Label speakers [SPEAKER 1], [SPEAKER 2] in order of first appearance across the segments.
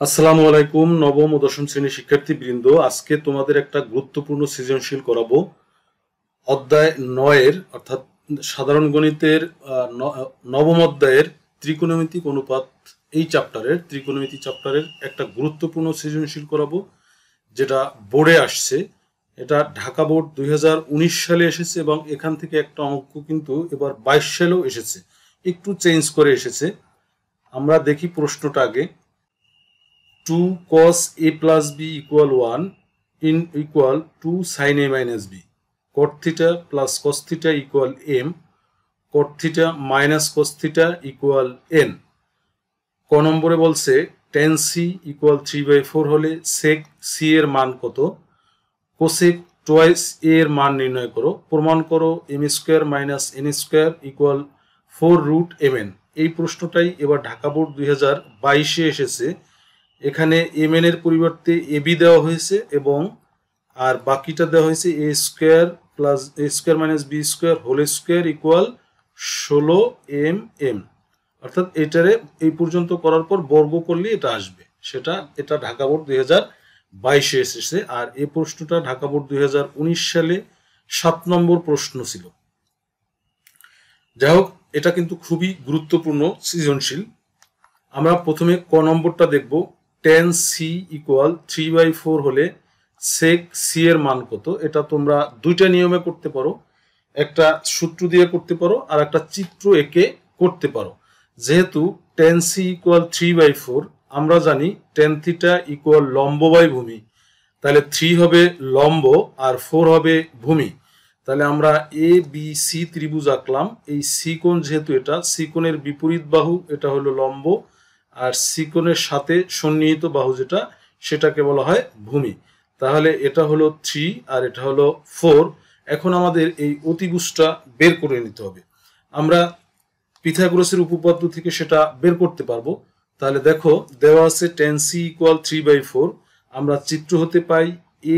[SPEAKER 1] আসসালামু আলাইকুম, নবম ও দশম শ্রেণির শিক্ষার্থীবৃন্দ। আজকে তোমাদের একটা গুরুত্বপূর্ণ সৃজনশীল করাবো। অধ্যায় নয়ের, অর্থাৎ সাধারণ গণিতের নবম অধ্যায়ের ত্রিকোণমিতিক অনুপাত, এই চ্যাপ্টারের ত্রিকোণমিতি চ্যাপ্টারের একটা গুরুত্বপূর্ণ সৃজনশীল করাবো, যেটা বোর্ডে আসছে। এটা ঢাকা বোর্ড দুই হাজার উনিশ সালে এসেছে এবং এখান থেকে একটা অঙ্ক কিন্তু এবার বাইশ সালেও এসেছে। একটু চেঞ্জ করে এসেছে। আমরা দেখি প্রশ্নটা আগে। Two cos a plus b equal 1 in equal 2 sin a minus b. Cot theta plus cos theta equal m. Cot theta minus cos theta equal n. ক নম্বরে বলছে tan C equal three by four হলে sec C এর মান কত? Cosec twice এ এর মান নির্ণয় করো। প্রমাণ করো M square minus N square equal four root M N এই প্রশ্নটাই এবার ঢাকা বোর্ড দুই হাজার বাইশে এসেছে। এখানে এম এর পরিবর্তে বি দেওয়া হয়েছে এবং আর বাকিটা দেওয়া হয়েছে A square plus A square minus B square whole square equal ষোলো এম এম অর্থাৎ এটারে এই পর্যন্ত করার পর বর্গ করলে এটা আসবে। সেটা, এটা ঢাকা বোর্ড দুই হাজার বাইশে এসেছে। আর এই প্রশ্নটা ঢাকা বোর্ড দুই হাজার উনিশ সালে সাত নম্বর প্রশ্ন ছিল। যাই হোক, এটা কিন্তু খুবই গুরুত্বপূর্ণ, সৃজনশীল। আমরা প্রথমে ক নম্বরটা দেখব। Tan C equal three by four হলে সেক সি এর মান কত? এটা তোমরা দুইটা নিয়মে করতে পারো। একটা সূত্র দিয়ে করতে পারো আর একটা চিত্র এঁকে করতে পারো। যেহেতু tan C equal three by four আমরা জানি টেন থিটা ইকুয়াল লম্ব বাই ভূমি। তাহলে থ্রি হবে লম্ব আর ফোর হবে ভূমি। তাহলে আমরা এ বি সি ত্রিভুজ আঁকলাম। এই সি কোণ যেহেতু এটা সি কোণের বিপরীত বাহু, এটা হলো লম্ব। আর সি কোণের সাথে সন্নিহিত বাহু যেটা, সেটাকে বলা হয় ভূমি। তাহলে এটা হলো থ্রি আর এটা হলো ফোর। এখন আমাদের এই অতিভুজটা বের করে নিতে হবে। আমরা পিথাগোরাসের উপপাদ্য থেকে সেটা বের করতে পারব। তাহলে দেখো, দেওয়া আছে tan C equal three by four আমরা চিত্র হতে পাই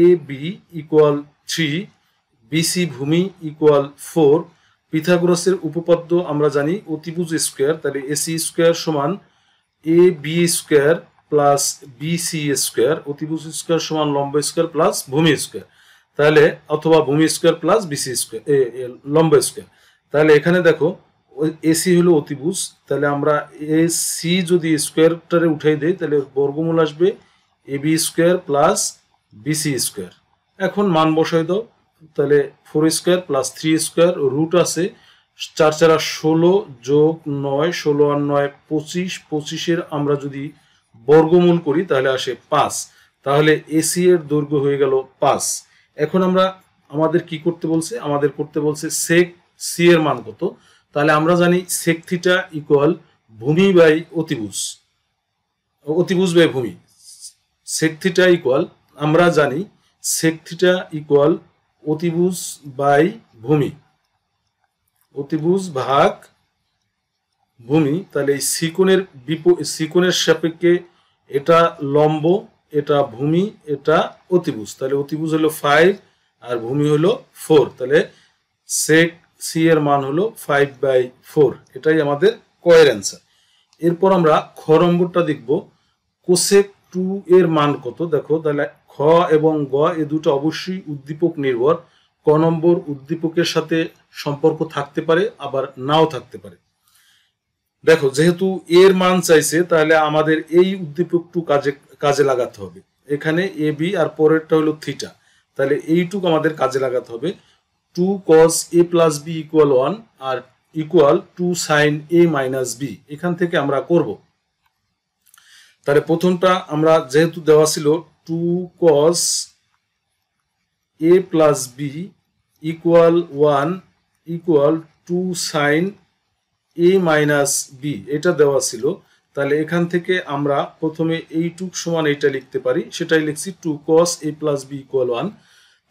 [SPEAKER 1] A B equal three BC ভূমি ইকুয়াল ফোর পিথাগোরাসের উপপাদ্য আমরা জানি অতিভুজ স্কোয়ার তাহলে এসি স্কোয়ার সমান A B square plus BC square, অতিভুজ স্কোয়ার সমান লম্ব স্কোয়ার প্লাস ভূমি স্কোয়ার। তাহলে অথবা ভূমি স্কোয়ার প্লাস বিসি স্কোয়ার লম্ব স্কোয়ার। তাহলে এখানে দেখো এসি হলো অতিভুজ, তাহলে আমরা এ সি যদি স্কোয়ারটারে উঠাই দেই, তাহলে বর্গমূল আসবে A B square plus BC square. এখন মান বসাই দাও, তাহলে four square plus three square root আছে চার চারা ষোলো যোগ নয়, ষোলো আর নয়, পঁচিশ, পঁচিশের আমরা যদি বর্গমূল করি, তাহলে আসে পাঁচ। তাহলে এসি এর দৈর্ঘ্য হয়ে গেল পাঁচ। এখন আমরা আমাদের কি করতে বলছে? আমাদের করতে বলছে সেক সি এর মান কত? তাহলে আমরা জানি সেক থিটা ইকুয়াল ভূমি বাই অতিভুজ। অতিভুজ বাই ভূমি। সেক থিটা ইকুয়াল আমরা জানি সেক থিটা ইকুয়াল অতিভুজ বাই ভূমি। অতিভুজ ভাগ ভূমি, তাহলে এই সিকোণের বিপ, সিকোণের সাপেক্ষে এটা লম্ব, এটা ভূমি, এটা অতিভুজ। তাহলে অতিভুজ হলো ফাইভ আর ভূমি হলো ফোর তাহলে সেক সি এর মান হলো ফাইভ বাই ফোর এটাই আমাদের কয়ের অ্যান্সার এরপর আমরা খ নম্বরটা দেখব। কোসেক টু এর মান কত? দেখো, তাহলে খ এবং গ, এ দুটো অবশ্যই উদ্দীপক নির্ভর। ক নম্বর উদ্দীপকের সাথে সম্পর্ক থাকতে পারে, আবার নাও থাকতে পারে। দেখো, যেহেতু এর মান চাইছে, তাহলে আমাদের এই উদ্দীপকটু কাজে কাজে লাগাতে হবে। এখানে এ, বি আর পরেরটা হলো থিটা। তাহলে এইটুকু আমাদের কাজে লাগাতে হবে। Two cos A plus B equal one R equal two sine A minus B এখান থেকে আমরা করব। তাহলে প্রথমটা আমরা যেহেতু দেওয়া ছিল two cos A plus B equal one equal two sine A minus B এটা দেওয়া ছিল। তাহলে এখান থেকে আমরা প্রথমে এইটুক সমান এইটা লিখতে পারি। সেটাই লিখছি two cos A plus B equal one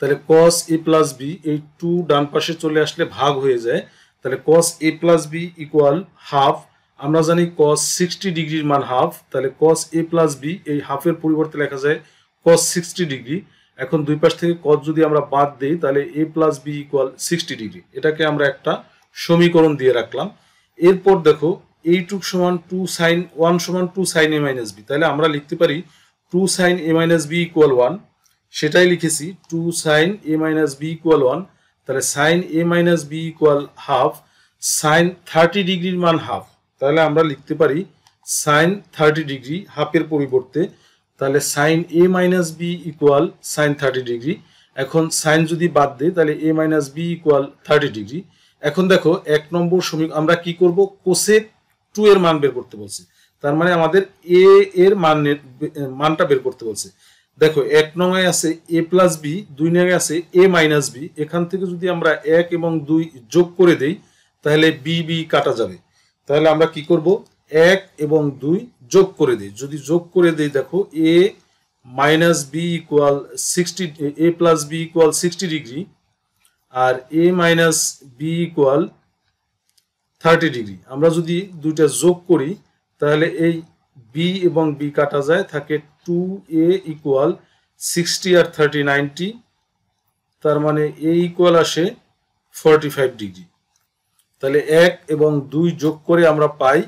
[SPEAKER 1] তাহলে কস এ প্লাস বি এই টু ডান পাশে চলে আসলে ভাগ হয়ে যায়। তাহলে cos A plus B equal half আমরা জানি কস সিক্সটি ডিগ্রির মান হাফ তাহলে কস এ প্লাস বি এই হাফের পরিবর্তে লেখা যায় কস সিক্সটি ডিগ্রি এখন দুই পাশ থেকে কস যদি আমরা বাদ দিই, তাহলে A plus B equal sixty degree এটাকে আমরা একটা সমীকরণ দিয়ে রাখলাম। এরপর দেখো, এইটুক সমান টু সাইন ওয়ান সমান two sine A minus B তাহলে আমরা লিখতে পারি two sine A minus B equal one সেটাই লিখেছি two sine A minus B equal one তাহলে sine A minus B equal half sine thirty ডিগ্রির মান হাফ তাহলে আমরা লিখতে পারি সাইন থার্টি ডিগ্রি হাফের পরিবর্তে তাহলে sine A minus B equal sine thirty degree এখন সাইন যদি বাদ দেয় তাহলে A minus B equal thirty degree এখন দেখো, এক নম্বর সমীকরণ, আমরা কি করব? কোসেক টু এর মান বের করতে বলছে। তার মানে আমাদের এ এর মানের, মানটা বের করতে বলছে। দেখো, এক নঙায় আছে এ প্লাস বি দুই নঙায় আছে এ মাইনাস বি এখান থেকে যদি আমরা এক এবং দুই যোগ করে দেই, তাহলে বি বি কাটা যাবে। তাহলে আমরা কি করব? এক এবং দুই যোগ করে দিই। যদি যোগ করে দিই, দেখো A minus B equal sixty A plus B equal sixty degree R A minus B equal thirty degree আমরা যদি দুইটা যোগ করি, তাহলে এই বি এবং বি কাটা যায়, থাকে টু এ ইকুয়াল সিক্সটি আর থার্টি নাইনটি তার মানে এ ইকুয়াল আসে ফর্টি ফাইভ ডিগ্রি তাহলে এক এবং দুই যোগ করে আমরা পাই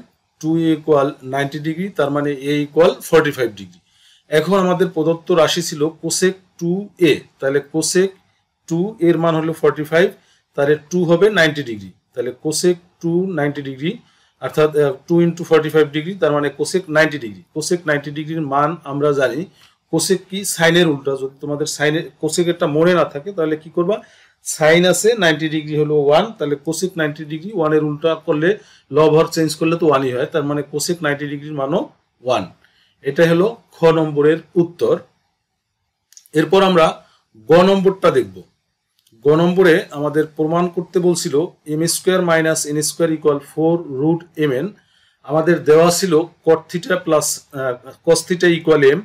[SPEAKER 1] টু ইকুয়াল নাইনটি ডিগ্রি তার মানে A equal forty five degree এখন আমাদের প্রদত্ত রাশি ছিল কোসেক টু এ তাহলে কোসেক টু এর মান হলো ফর্টি ফাইভ তাহলে টু হবে নাইনটি ডিগ্রি তাহলে কোসেক টু নাইনটি ডিগ্রি অর্থাৎ two into forty five degree তার মানে cosec ninety degree cosec ninety ডিগ্রির মান আমরা জানি কোসেক কি সাইনের উল্টা, যদি তোমাদের সাইনের কোসেকেরটা মনে না থাকে, তাহলে কি করবা? সাইন আছে নাইনটি ডিগ্রি হলো ওয়ান তাহলে কোসেক নাইনটি ডিগ্রি ওয়ানের উল্টা করলে লভার চেঞ্জ করলে তো ওয়ানই হয়, তার মানে কোসেক নাইনটি ডিগ্রির মানও ওয়ান এটা হলো খ নম্বরের উত্তর। এরপর আমরা গ নম্বরটা দেখব। গ নম্বরে আমাদের প্রমাণ করতে বলছিল M square minus N square equal four root M N আমাদের দেওয়া ছিল cot theta plus cos theta equal M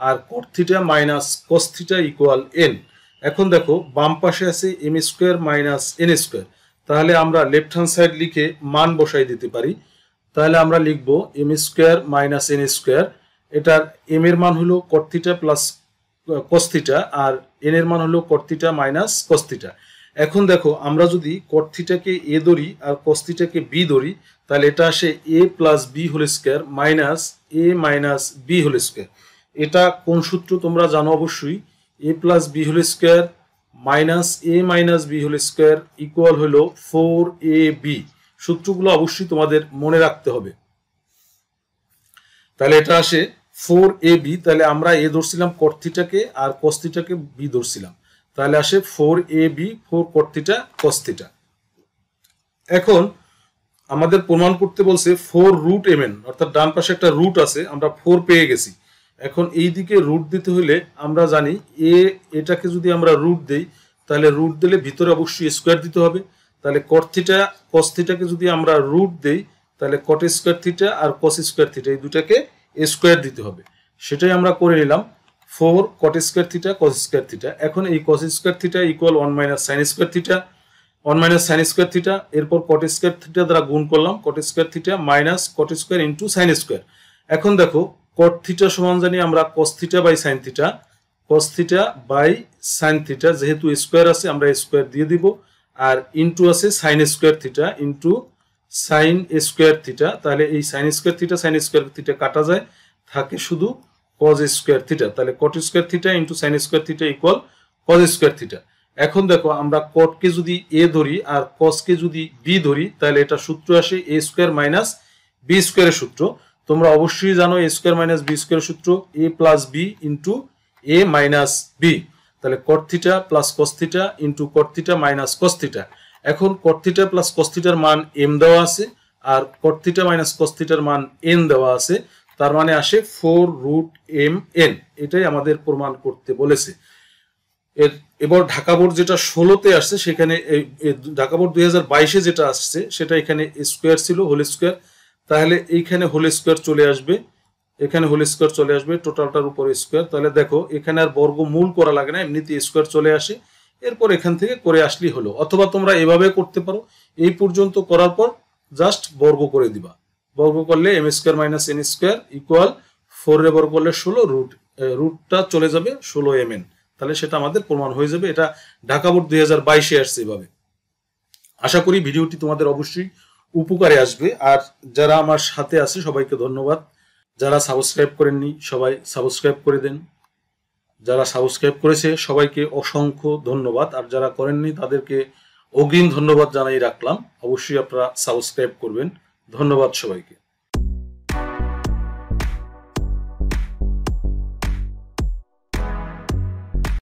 [SPEAKER 1] আর cot theta minus cos theta equal N এখন দেখো, বাম পাশে আছে M square minus N square তাহলে আমরা লেফট হ্যান্ড সাইড লিখে মান বসাই দিতে পারি। তাহলে আমরা লিখব M square minus N square এটার এম এর মান হলো কর্তিটা প্লাস কস্তিটা আর এন এর মান হলো কর্তিটা মাইনাস কস্তিটা এখন দেখো, আমরা যদি কর্থিটাকে এ ধরি আর কস্তিটাকে বি ধরি, তাহলে এটা আসে A plus B whole square minus A minus B whole square এটা কোন সূত্র তোমরা জানো অবশ্যই? A plus B whole square minus A minus B whole square equal হলো ফোর এ বি সূত্রগুলো অবশ্যই তোমাদের মনে রাখতে হবে। তাহলে এটা আসে ফোর এ বি তাহলে আমরা এ ধরছিলাম কর্থিটাকে আর কস্তিটাকে বি ধরছিলাম। তাহলে আসে four A B four cot theta cos theta এখন আমাদের প্রমাণ করতে বলছে ফোর রুট এম এন অর্থাৎ ডান পাশে একটা রুট আছে, আমরা ফোর পেয়ে গেছি। এখন এই দিকে রুট দিতে হলে আমরা জানি এ এটাকে যদি আমরা রুট দেই, তাহলে রুট দিলে ভিতরে অবশ্যই স্কোয়ার দিতে হবে। তাহলে কর্থিটা কস্থিটাকে যদি আমরা রুট দেই, তাহলে কট স্কোয়ার থিটা আর কস স্কোয়ার থিটা এই দুটাকে স্কোয়ার দিতে হবে। সেটাই আমরা করে নিলাম। Four cot square theta cos square theta এখন এই cos square theta equal one minus sine square theta one minus sine square theta এরপর কট স্কোয়ার থিটা দ্বারা গুণ করলাম। Cot square theta minus cot square into sine square এখন দেখো cot theta সমান জানি আমরা cos theta by sine theta cos theta by sine theta যেহেতু স্কোয়ার আছে, আমরা স্কোয়ার দিয়ে দিব। আর ইন্টু আছে sine square theta into sine square theta তাহলে এই sine square theta sine square theta কাটা যায়, থাকে শুধু কজ স্কোয়ার থিটা তাহলে cot square theta into sine square theta equal cos square theta এখন দেখো, আমরা কটকে যদি এ ধরি আর কসকে যদি বি ধরি, তাহলে এটা সূত্র আসে এ স্কোয়ার মাইনাস বি স্কোয়ারের সূত্র। তোমরা অবশ্যই জানো A square minus B square সূত্র A plus B into A minus B তাহলে cot theta plus cos theta into cot theta minus cos theta এখন কট থিটা প্লাস কস থিটার মান এম দেওয়া আছে, আর কট থিটা মাইনাস কস থিটার মান এন দেওয়া আছে, তার মানে আসে ফোর রুট এম এন এটাই আমাদের প্রমাণ করতে বলেছে। এর, এবার ঢাকা বোর্ড যেটা ষোলোতে আসছে, সেখানে ঢাকা বোর্ড দুই যেটা আসছে, সেটা এখানে স্কোয়ার ছিল হোল স্কোয়ার তাহলে এইখানে হোল স্কোয়ার চলে আসবে। এখানে হোল স্কোয়ার চলে আসবে টোটালটার উপরে স্কোয়ার তাহলে দেখো, এখানে আর বর্গ মূল করা লাগে না, এমনিতে স্কোয়ার চলে আসে। এরপর এখান থেকে করে আসলেই হলো। অথবা তোমরা এভাবে করতে পারো। এই পর্যন্ত করার পর জাস্ট বর্গ করে দিবা। বর্গ করলে M square minus N square equal four A বর্গ করলে ষোলো রুট রুটটা চলে যাবে ষোলো এম এন তাহলে সেটা আমাদের প্রমাণ হয়ে যাবে। এটা ঢাকা বোর্ড দুই হাজার বাইশে আসছে এভাবে। আশা করি ভিডিওটি তোমাদের অবশ্যই উপকারে আসবে। আর যারা আমার সাথে আছে, সবাইকে ধন্যবাদ। যারা সাবস্ক্রাইব করেননি, সবাই সাবস্ক্রাইব করে দেন। যারা সাবস্ক্রাইব করেছে, সবাইকে অসংখ্য ধন্যবাদ। আর যারা করেননি, তাদেরকে অগ্রিম ধন্যবাদ জানাই রাখলাম। অবশ্যই আপনারা সাবস্ক্রাইব করবেন। ধন্যবাদ সবাইকে।